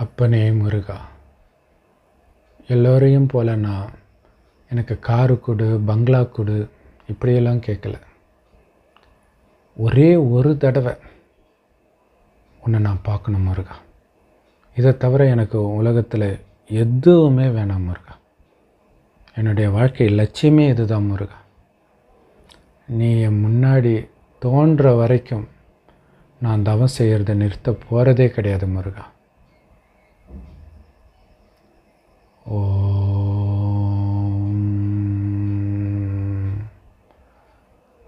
அப்பனே முருகா எல்லோரையும் போல நான் எனக்கு காரு கொடு பங்களா கொடு இப்படியெல்லாம் கேட்கல. ஒரே ஒரு தடவை உன்னை நான் பார்க்கணும் முருகா. இதை தவிர எனக்கு உலகத்தில் எதுவுமே வேணாம் முருகா. என்னுடைய வாழ்க்கை லட்சியமே இதுதான் முருகா. நீ என் முன்னாடி தோன்ற வரைக்கும் நான் தவம் செய்கிறத நிறுத்த போகிறதே கிடையாது முருகா. ஓம்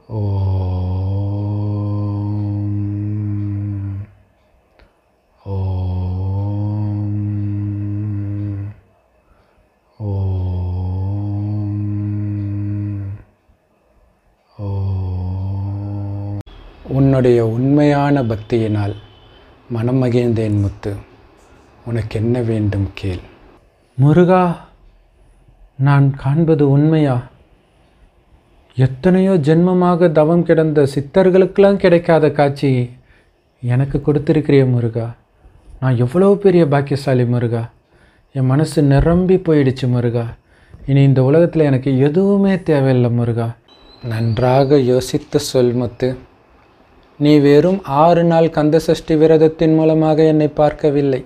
ஓம் ஓம் ஓம் ஓம் உன்னுடைய உண்மையான பக்தியினால் மனம் மகிழ்ந்தேன் முத்து. உனக்கு என்ன வேண்டும் கேள். முருகா நான் காண்பது உண்மையா? எத்தனையோ ஜென்மமாக தவம் கிடந்த சித்தர்களுக்கெல்லாம் கிடைக்காத காட்சி எனக்கு கொடுத்துருக்கிறிய முருகா. நான் எவ்வளோ பெரிய பாக்கியசாலி முருகா. என் மனசு நிரம்பி போயிடுச்சு முருகா. இனி இந்த உலகத்தில் எனக்கு எதுவுமே தேவையில்லை முருகா. நன்றாக யோசித்து சொல்முத்து நீ வெறும் ஆறு நாள் கந்த சஷ்டி விரதத்தின் மூலமாக என்னை பார்க்கவில்லை.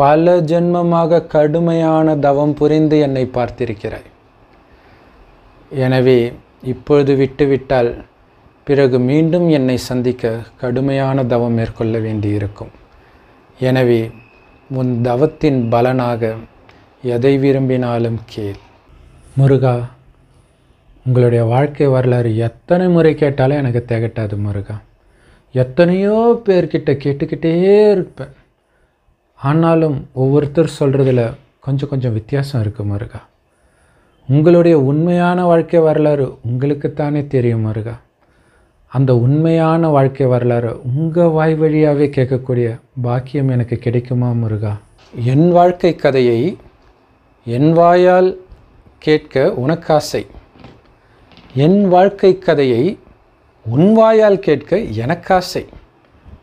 பல ஜென்மமாக கடுமையான தவம் புரிந்து என்னை பார்த்திருக்கிறாய். எனவே இப்பொழுது விட்டுவிட்டால் பிறகு மீண்டும் என்னை சந்திக்க கடுமையான தவம் மேற்கொள்ள வேண்டியிருக்கும். எனவே உன் தவத்தின் பலனாக எதை விரும்பினாலும் கேள். முருகா உங்களுடைய வாழ்க்கை வரலாறு எத்தனை முறை கேட்டாலும் எனக்கு திகட்டாது முருகா. எத்தனையோ பேர்கிட்ட கேட்டுக்கிட்டே இருப்பேன். ஆனாலும் ஒவ்வொருத்தர் சொல்கிறதுல கொஞ்சம் கொஞ்சம் வித்தியாசம் இருக்குது முருகா. உங்களுடைய உண்மையான வாழ்க்கை வரலாறு உங்களுக்குத்தானே தெரியும் முருகா. அந்த உண்மையான வாழ்க்கை வரலாறு உங்கள் வாய் வழியாகவே கேட்கக்கூடிய பாக்கியம் எனக்கு கிடைக்குமா முருகா? என் வாழ்க்கை கதையை என் வாயால் கேட்க உனக்கு ஆசை. என் வாழ்க்கை கதையை உன் வாயால் கேட்க எனக்கு ஆசை.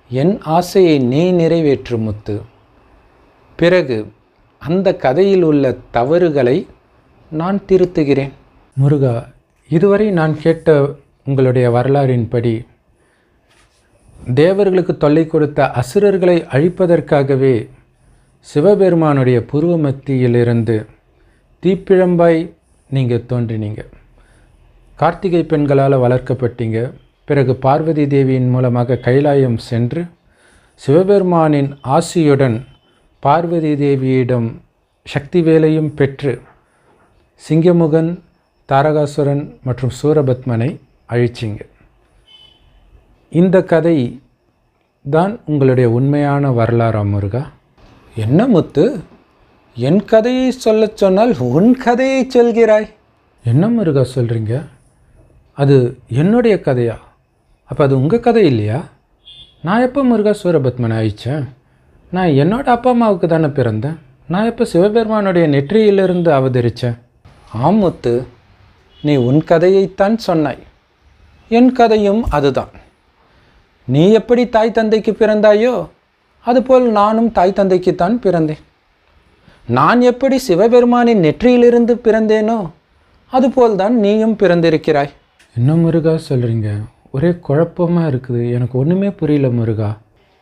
என் ஆசையை நீ நிறைவேற்று முத்து. பிறகு அந்த கதையில் உள்ள தவறுகளை நான் திருத்துகிறேன். முருகா இதுவரை நான் கேட்ட உங்களுடைய வரலாறின்படி தேவர்களுக்கு தொல்லை கொடுத்த அசுரர்களை அழிப்பதற்காகவே சிவபெருமானுடைய புருவ மத்தியிலிருந்து தீப்பிழம்பாய் நீங்கள் தோன்றினீங்க. கார்த்திகை பெண்களால் வளர்க்கப்பட்டீங்க. பிறகு பார்வதி தேவியின் மூலமாக கைலாயம் சென்று சிவபெருமானின் ஆசியுடன் பார்வதி தேவியிடம் சக்தி வேலையும் பெற்று சிங்கமுகன் தாரகாசுரன் மற்றும் சூரபத்மனை அழிச்சிங்க. இந்த கதை தான் உங்களுடைய உண்மையான வரலாறா முருகா? என்ன முத்து? என் கதையை சொல்லச் சொன்னால் உன் கதையை சொல்கிறாய். என்ன முருகா சொல்கிறீங்க அது என்னுடைய கதையா? அப்போ அது உங்கள் கதை இல்லையா? நான் எப்போ முருகா சூரபத்மனை அழித்தேன் நான் என்னோட அப்பா அம்மாவுக்கு தானே பிறந்தேன். நான் இப்போ சிவபெருமானுடைய நெற்றியிலிருந்து அவதரித்தேன் ஆமுத்து நீ உன் கதையைத்தான் சொன்னாய். என் கதையும் அதுதான். நீ எப்படி தாய் தந்தைக்கு பிறந்தாயோ அதுபோல் நானும் தாய் தந்தைக்குத்தான் பிறந்தேன். நான் எப்படி சிவபெருமானின் நெற்றியிலிருந்து பிறந்தேனோ அதுபோல்தான் நீயும் பிறந்திருக்கிறாய். என்ன முருகா சொல்கிறீங்க ஒரே குழப்பமாக இருக்குது. எனக்கு ஒன்றுமே புரியல முருகா.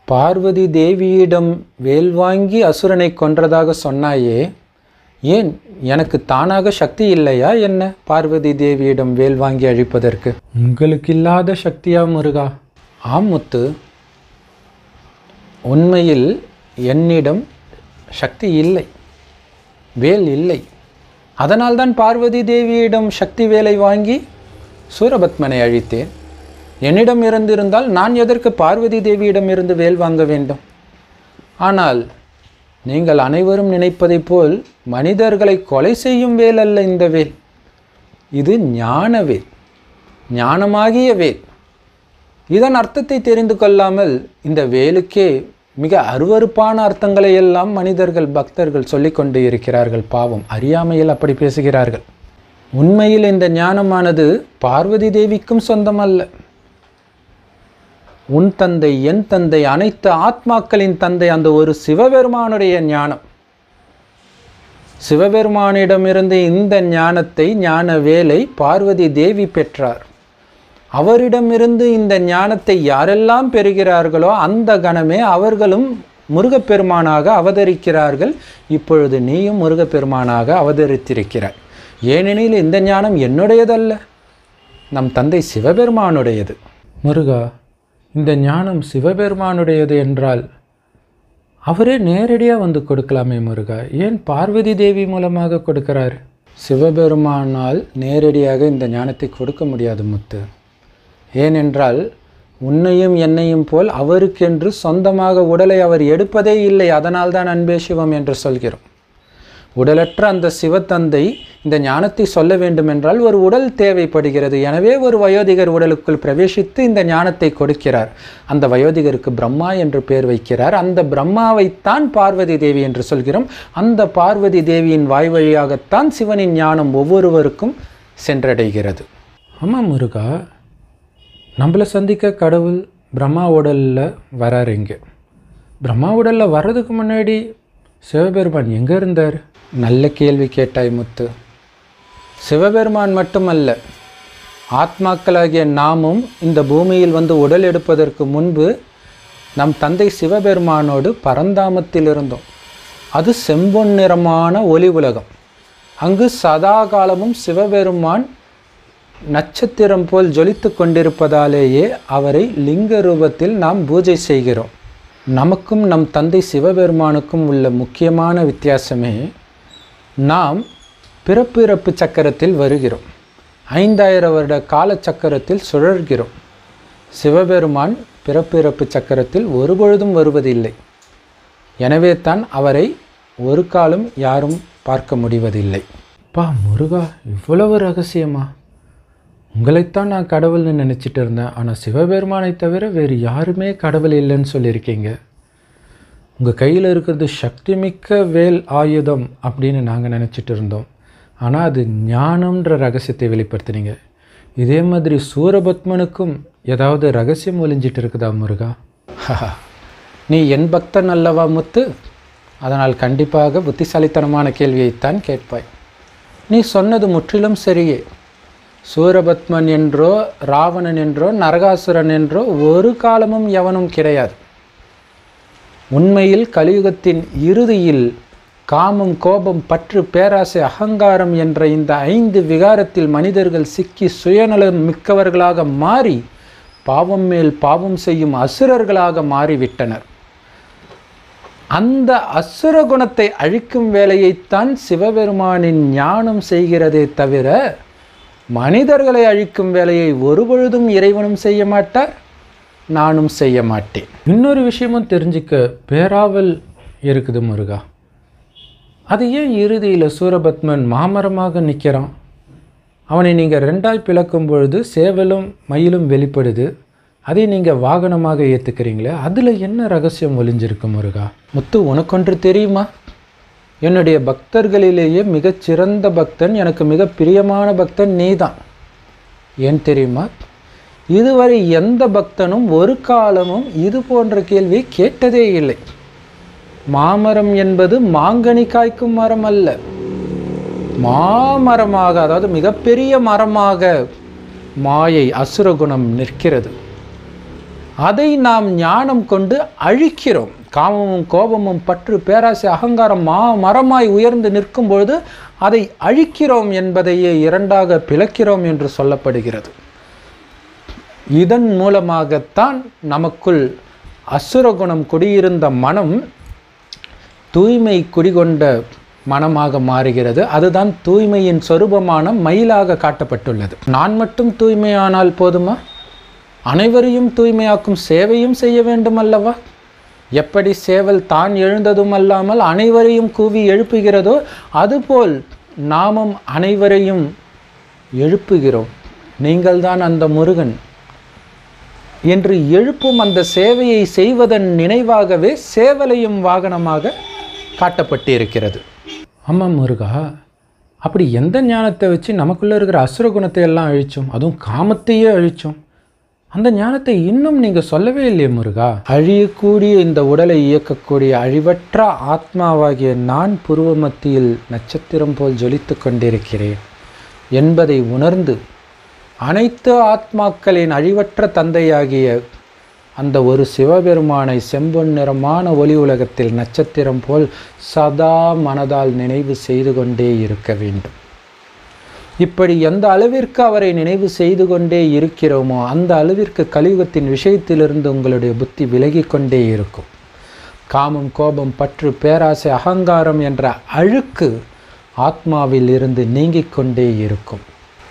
பார்வதி தேவியிடம் வேல் வாங்கி அசுரனை கொன்றதாக சொன்னாயே ஏன் எனக்கு தானாக சக்தி இல்லையா என்ன? பார்வதி தேவியிடம் வேல் வாங்கி அழிப்பதற்கு. உங்களுக்கு இல்லாத சக்தியா முருகா? ஆம் முத்து. உண்மையில் என்னிடம் சக்தி இல்லை வேல் இல்லை. அதனால்தான் பார்வதி தேவியிடம் சக்தி வேலை வாங்கி சூரபத்மனை அழித்தேன். என்னிடம் இருந்திருந்தால் நான் எதற்கு பார்வதி தேவியிடம் இருந்து வேல் வாங்க வேண்டும்? ஆனால் நீங்கள் அனைவரும் நினைப்பதைப் போல் மனிதர்களை கொலை செய்யும் வேல் அல்ல இந்த வேல். இது ஞான வேல் ஞானமாகிய வேல். இதன் அர்த்தத்தை தெரிந்து கொள்ளாமல் இந்த வேலுக்கே மிக அருவருப்பான அர்த்தங்களை எல்லாம் மனிதர்கள் பக்தர்கள் சொல்லிக்கொண்டு இருக்கிறார்கள். பாவம் அறியாமையில் அப்படி பேசுகிறார்கள். உண்மையில் இந்த ஞானமானது பார்வதி தேவிக்கும் சொந்தமல்ல. உன் தந்தை என் தந்தை அனைத்து ஆத்மாக்களின் தந்தை அந்த ஒரு சிவபெருமானுடைய ஞானம். சிவபெருமானிடமிருந்து இந்த ஞானத்தை ஞான வேலை பார்வதி தேவி பெற்றார். அவரிடமிருந்து இந்த ஞானத்தை யாரெல்லாம் பெறுகிறார்களோ அந்த கணமே அவர்களும் முருகப்பெருமானாக அவதரிக்கிறார்கள். இப்பொழுது நீயும் முருகப்பெருமானாக அவதரித்திருக்கிறாய். ஏனெனில் இந்த ஞானம் என்னுடையதல்ல. நம் தந்தை சிவபெருமானுடையது. முருகா இந்த ஞானம் சிவபெருமானுடையது என்றால் அவரே நேரடியாக வந்து கொடுக்கலாமே முருகா. ஏன் பார்வதி தேவி மூலமாக கொடுக்கிறார்? சிவபெருமானால் நேரடியாக இந்த ஞானத்தை கொடுக்க முடியாது முத்து. ஏனென்றால் உன்னையும் என்னையும் போல் அவருக்கென்று சொந்தமாக உடலை அவர் எடுப்பதே இல்லை. அதனால்தான் அன்பே சிவம் என்று சொல்கிறோம். உடலற்ற அந்த சிவத்தந்தை இந்த ஞானத்தை சொல்ல வேண்டுமென்றால் ஒரு உடல் தேவைப்படுகிறது. எனவே ஒரு வயோதிகர் உடலுக்குள் பிரவேசித்து இந்த ஞானத்தை கொடுக்கிறார். அந்த வயோதிகருக்கு பிரம்மா என்று பெயர் வைக்கிறார். அந்த பிரம்மாவைத்தான் பார்வதி தேவி என்று சொல்கிறோம். அந்த பார்வதி தேவியின் வாய் வழியாகத்தான் சிவனின் ஞானம் ஒவ்வொருவருக்கும் சென்றடைகிறது. ஆமாம் முருகா நம்மளை சந்திக்க கடவுள் பிரம்மா உடலில் வராரு இங்கே. பிரம்மா உடலில் வர்றதுக்கு முன்னாடி சிவபெருமான் எங்கே இருந்தார்? நல்ல கேள்வி கேட்டாய் முத்து. சிவபெருமான் மட்டுமல்ல ஆத்மாக்களாகிய நாமும் இந்த பூமியில் வந்து உடல் எடுப்பதற்கு முன்பு நம் தந்தை சிவபெருமானோடு பரந்தாமத்தில் இருந்தோம். அது செம்பொன் நிறமான ஒளி உலகம். அங்கு சதா காலமும் சிவபெருமான் நட்சத்திரம் போல் ஜொலித்து கொண்டிருப்பதாலேயே அவரை லிங்க ரூபத்தில் நாம் பூஜை செய்கிறோம். நமக்கும் நம் தந்தை சிவபெருமானுக்கும் உள்ள முக்கியமான வித்தியாசமே நாம் பிறப்பிறப்பு சக்கரத்தில் வருகிறோம். ஐந்தாயிரம் வருட கால சக்கரத்தில் சுழல்கிறோம். சிவபெருமான் பிறப்பிறப்பு சக்கரத்தில் ஒருபொழுதும் வருவதில்லை. எனவே தான் அவரை ஒரு காலம் யாரும் பார்க்க முடிவதில்லை. பா முருகா இவ்வளவு ரகசியமா? உங்களைத்தான் நான் கடவுள்னு நினச்சிட்டு இருந்தேன். ஆனால் சிவபெருமானை தவிர வேறு யாருமே கடவுள் இல்லைன்னு சொல்லியிருக்கீங்க. உங்கள் கையில் இருக்கிறது சக்தி மிக்க வேல் ஆயுதம் அப்படின்னு நாங்கள் நினச்சிட்டு இருந்தோம். ஆனால் அது ஞானம்ன்ற ரகசியத்தை வெளிப்படுத்துனீங்க. இதே மாதிரி சூரபத்மனுக்கும் ஏதாவது ரகசியம் ஒளிஞ்சிட்டு இருக்குதா முருகா? நீ என் பக்தன் அல்லவா முத்து? அதனால் கண்டிப்பாக புத்திசாலித்தனமான கேள்வியைத்தான் கேட்பாய். நீ சொன்னது முற்றிலும் சரியே. சூரபத்மன் என்றோ ராவணன் என்றோ நரகாசுரன் என்றோ ஒரு காலமும் எவனும் கிடையாது. உண்மையில் கலியுகத்தின் இறுதியில் காமம் கோபம் பற்று பேராசை அகங்காரம் என்ற இந்த ஐந்து விகாரத்தில் மனிதர்கள் சிக்கி சுயநலம் மிக்கவர்களாக மாறி பாவம் மேல் பாவம் செய்யும் அசுரர்களாக மாறிவிட்டனர். அந்த அசுர குணத்தை அழிக்கும் வேலையைத்தான் சிவபெருமானின் ஞானம் செய்கிறதே தவிர மனிதர்களை அழிக்கும் வேலையை ஒருபொழுதும் இறைவனும் செய்ய மாட்டார். நானும் செய்ய மாட்டேன். இன்னொரு விஷயமும் தெரிஞ்சுக்க பேராவல் இருக்குது முருகா. அது ஏன் இறுதியில் சூரபத்மன் மாமரமாக நிற்கிறான் அவனை நீங்கள் ரெண்டாய் பிளக்கும் பொழுது சேவலும் மயிலும் வெளிப்படுது. அதை நீங்கள் வாகனமாக ஏற்றுக்கிறீங்களே அதில் என்ன ரகசியம் ஒளிஞ்சிருக்கு முருகா? முத்து உனக்கொன்று தெரியுமா? என்னுடைய பக்தர்களிலேயே மிகச்சிறந்த பக்தன் எனக்கு மிக பிரியமான பக்தன் நீதான். ஏன் தெரியுமா? இதுவரை எந்த பக்தனும் ஒரு காலமும் இது போன்ற கேள்வியை கேட்டதே இல்லை. மாமரம் என்பது மாங்கனி காய்க்கும் மரம் அல்ல. மாமரமாக அதாவது மிகப்பெரிய மரமாக மாயை அசுரகுணம் நிற்கிறது. அதை நாம் ஞானம் கொண்டு அழிக்கிறோம். காமமும் கோபமும் பற்று பேராசை அகங்காரம் மா மரமாய் உயர்ந்து நிற்கும் பொழுது அதை அழிக்கிறோம் என்பதையே இரண்டாக பிளக்கிறோம் என்று சொல்லப்படுகிறது. இதன் மூலமாகத்தான் நமக்குள் அசுரகுணம் குடியிருந்த மனம் தூய்மை குடிகொண்ட மனமாக மாறுகிறது. அதுதான் தூய்மையின் சொரூபமான மயிலாக காட்டப்பட்டுள்ளது. நான் மட்டும் தூய்மையானால் போதுமா? அனைவரையும் தூய்மையாக்கும் சேவையும் செய்ய வேண்டும் அல்லவா எப்படி சேவல் தான் எழுந்ததும் அல்லாமல் அனைவரையும் கூவி எழுப்புகிறதோ அதுபோல் நாமும் அனைவரையும் எழுப்புகிறோம். நீங்கள்தான் அந்த முருகன். என்று எழுப்பும் அந்த சேவையை செய்வதன் நினைவாகவே சேவலையும் வாகனமாக காட்டப்பட்டிருக்கிறது. ஆமாம் முருகா அப்படி எந்த ஞானத்தை வச்சு நமக்குள்ளே இருக்கிற அசுர குணத்தை எல்லாம் அழிச்சோம்? அதுவும் காமத்தையே அழிச்சோம். அந்த ஞானத்தை இன்னும் நீங்கள் சொல்லவே இல்லையே முருகா? அழியக்கூடிய இந்த உடலை இயக்கக்கூடிய அழிவற்ற ஆத்மாவாகிய நான் புருவ மத்தியில் நட்சத்திரம் போல் ஜொலித்து கொண்டிருக்கிறேன். என்பதை உணர்ந்து அனைத்து ஆத்மாக்களின் அழிவற்ற தந்தையாகிய அந்த ஒரு சிவபெருமானை செம்பொன் நிறமான ஒளி உலகத்தில் நட்சத்திரம் போல் சதா மனதால் நினைவு செய்து கொண்டே இருக்க வேண்டும். இப்படி எந்த அளவிற்கு அவரை நினைவு செய்து கொண்டே இருக்கிறோமோ அந்த அளவிற்கு கலியுகத்தின் விஷயத்திலிருந்து உங்களுடைய புத்தி விலகி கொண்டே இருக்கும். காமம் கோபம் பற்று பேராசை அகங்காரம் என்ற அழுக்கு ஆத்மாவில் இருந்து நீங்கிக் கொண்டே இருக்கும்.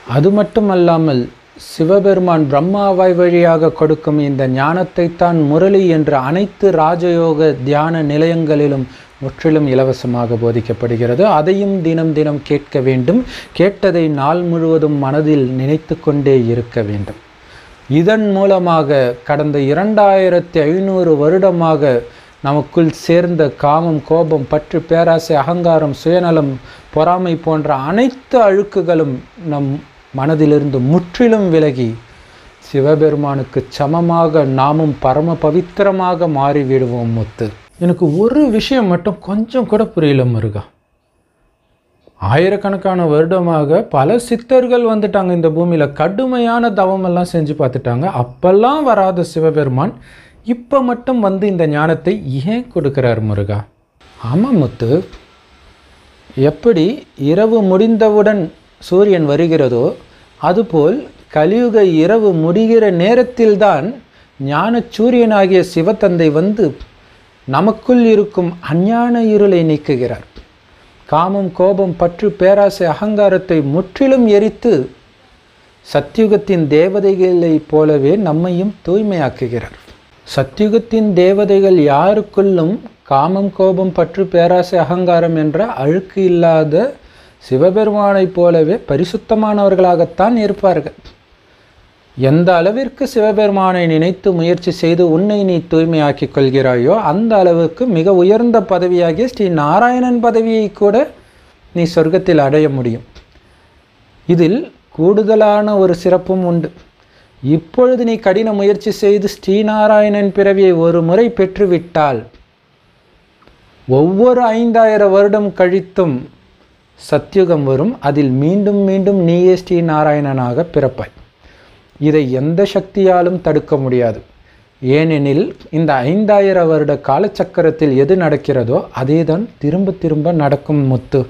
அது மட்டுமல்லாமல் சிவபெருமான் பிரம்மாவாய் வழியாக கொடுக்கும் இந்த ஞானத்தை தான் முரளி என்ற அனைத்து ராஜயோக தியான நிலையங்களிலும் முற்றிலும் இலவசமாக போதிக்கப்படுகிறது. அதையும் தினம் தினம் கேட்க வேண்டும். கேட்டதை நாள் முழுவதும் மனதில் நினைத்து கொண்டே இருக்க வேண்டும். இதன் மூலமாக கடந்த இரண்டாயிரத்தி ஐநூறு வருடமாக நமக்குள் சேர்ந்த காமம் கோபம் பற்று பேராசை அகங்காரம் சுயநலம் பொறாமை போன்ற அனைத்து அழுக்குகளும் நம் மனதிலிருந்து முற்றிலும் விலகி சிவபெருமானுக்கு சமமாக நாமும் பரம பவித்திரமாக மாறிவிடுவோம் முத்து. எனக்கு ஒரு விஷயம் மட்டும் கொஞ்சம் கூட புரியல முருகா. ஆயிரக்கணக்கான வருடமாக பல சித்தர்கள் வந்துட்டாங்க இந்த பூமியில். கடுமையான தவமெல்லாம் செஞ்சு பார்த்துட்டாங்க. அப்பெல்லாம் வராத சிவபெருமான் இப்போ மட்டும் வந்து இந்த ஞானத்தை ஏன் கொடுக்குறார் முருகா? ஆமாம் முத்து. எப்படி இரவு முடிந்தவுடன் சூரியன் வருகிறதோ அதுபோல் கலியுக இரவு முடிகிற நேரத்தில்தான் ஞான சூரியனாகிய சிவத்தந்தை வந்து நமக்குள் இருக்கும் அஞ்ஞான இருளை நீக்குகிறார். காமம் கோபம் பற்று பேராசை அகங்காரத்தை முற்றிலும் எரித்து சத்தியுகத்தின் தேவதைகளைப் போலவே நம்மையும் தூய்மையாக்குகிறார். சத்யுகத்தின் தேவதைகள் யாருக்குள்ளும் காமம் கோபம் பற்று பேராசை அகங்காரம் என்ற அழுக்கு இல்லாத சிவபெருமானைப் போலவே பரிசுத்தமானவர்களாகத்தான் இருப்பார்கள். எந்த அளவிற்கு சிவபெருமானை நினைத்து முயற்சி செய்து உன்னை நீ தூய்மையாக்கிக் கொள்கிறாயோ அந்த அளவுக்கு மிக உயர்ந்த பதவியாகிய ஸ்ரீ நாராயணன் பதவியை கூட நீ சொர்க்கத்தில் அடைய முடியும். இதில் கூடுதலான ஒரு சிறப்பும் உண்டு. இப்பொழுது நீ கடின முயற்சி செய்து ஸ்ரீநாராயணன் பிறவியை ஒரு முறை பெற்றுவிட்டால் ஒவ்வொரு ஐந்தாயிரம் வருடம் கழித்தும் சத்யுகம் வரும். அதில் மீண்டும் மீண்டும் நீயே ஸ்ரீ நாராயணனாக பிறப்பாய். இதை எந்த சக்தியாலும் தடுக்க முடியாது. ஏனெனில் இந்த ஐந்தாயிரம் வருட காலச்சக்கரத்தில் எது நடக்கிறதோ அதேதான் திரும்ப திரும்ப நடக்கும் முத்து.